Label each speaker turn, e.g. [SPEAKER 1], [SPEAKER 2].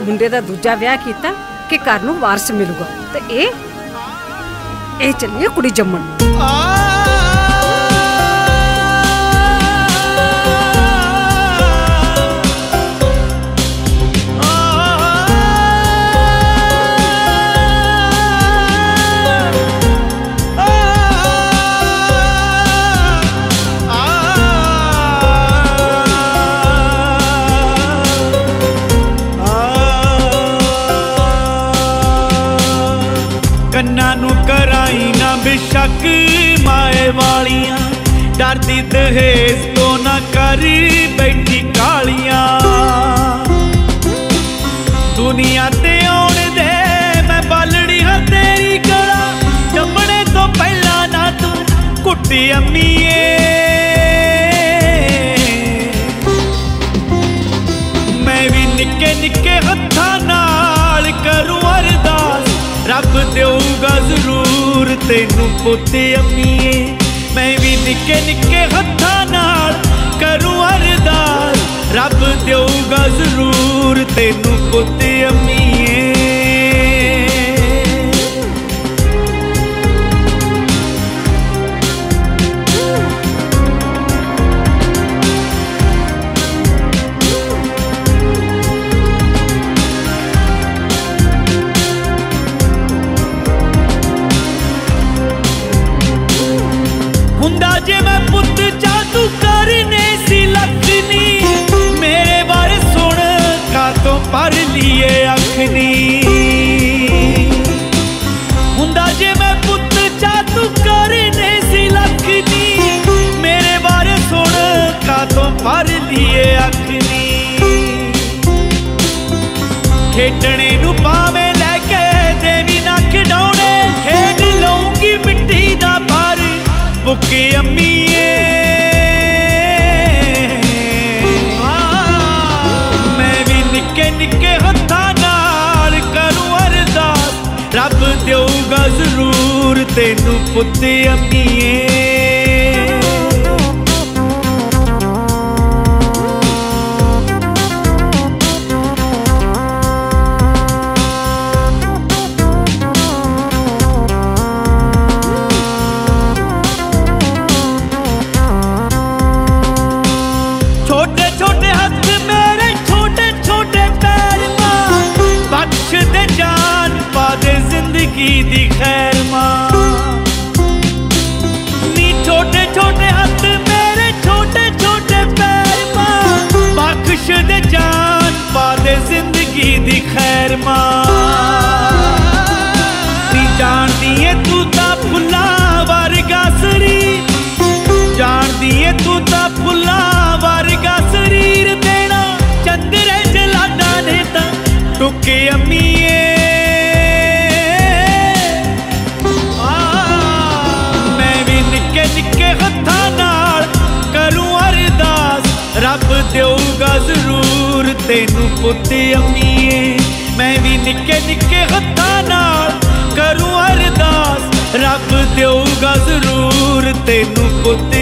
[SPEAKER 1] ਮੁੰਡੇ ਦਾ ਦੂਜਾ ਵਿਆਹ ਕੀਤਾ ਕਿ ਘਰ ਨੂੰ ਵਾਰਸ ਮਿਲੂਗਾ ਤੇ ਇਹ ਇਹ ਚੱਲੀਏ ਕੁੜੀ ਜੰਮਣ
[SPEAKER 2] ਕੰਨਾਂ ਨੂੰ ਕਰਾਈ ਨਾ ਬੇਸ਼ੱਕ, ਮਾਏ ਵਾਲੀਆਂ। ਡਰਦੀ ਦਹੇਜ ਤੋਂ ਨਾ ਕਰੀ ਬੈਠੀ ਕਾਲੀਆਂ। ਦੁਨੀਆ ਤੇ ਆਉਣ ਦੇ, ਮੈਂ ਬਾਲੜੀ ਹਾਂ ਤੇਰੀ ਗਲਾ ਜੰਮਣੇ ਤੋਂ ਪਹਿਲਾਂ ਨਾ ਤੂੰ ਕੁੱਟੀ ਅੰਮੀ ਜ਼ਰੂਰ ਤੈਨੂੰ ਪੁੱਤ ਅੰਮੀਏ ਮੈਂ ਵੀ ਨਿੱਕੇ ਨਿੱਕੇ ਹੱਥਾਂ ਕਾਤੋਂ ਪਰ ਲਈਏ ਹੁੰਦਾ ਜੇ ਮੈਂ ਪੁੱਤ ਜਾਦੂ ਕਰਨੇ ਸੀ ਲੱਖਨੀ, ਮੇਰੇ ਬਾਰੇ ਸੁਣ ਕਾਤੋਂ ਪਰ ਲਈਏ ਅੱਖਨੀ। ਖੇਡਣੇ ਨਿੱਕੇ ਨਿੱਕੇ ਹੱਥਾਂ ਨਾਲ ਕਰੂੰ ਅਰਦਾਸ। ਰੱਬ ਦੇਊਗਾ ਜ਼ਰੂਰ ਤੈਨੂੰ ਪੁੱਤ ਅੰਮੀਏ। ਜ਼ਿੰਦਗੀ ਦੀ ਖੈਰ ਮਾਂ। ਨੀ ਛੋਟੇ ਛੋਟੇ ਹੱਥ ਮੇਰੇ, ਛੋਟੇ ਛੋਟੇ ਪੈਰ ਮਾਂ। ਬਖਸ਼ ਦੇ ਜਾਨ ਪਾ ਦੇ ਜ਼ਿੰਦਗੀ ਦੀ ਖੈਰ ਮਾਂ। ਨੀ ਜਾਣਦੀ ਏ ਤੂੰ ਤਾਂ ਫੁੱਲਾਂ ਵਰਗਾ ਸਰੀ ਜਾਣਦੀ ਏ ਤੂੰ ਤਾਂ ਫੁੱਲਾਂ ਹੱਥਾਂ ਨਾਲ ਕਰੂੰ ਅਰਦਾਸ, ਰੱਬ ਦੇਊਗਾ ਜ਼ਰੂਰ ਤੈਨੂੰ ਪੁੱਤ ਅੰਮੀਏ। ਮੈਂ ਵੀ ਨਿੱਕੇ ਨਿੱਕੇ ਹੱਥਾਂ ਨਾਲ ਕਰੂੰ ਅਰਦਾਸ, ਰੱਬ ਦੇਊਗਾ ਜ਼ਰੂਰ ਤੈਨੂੰ ਪੁੱਤ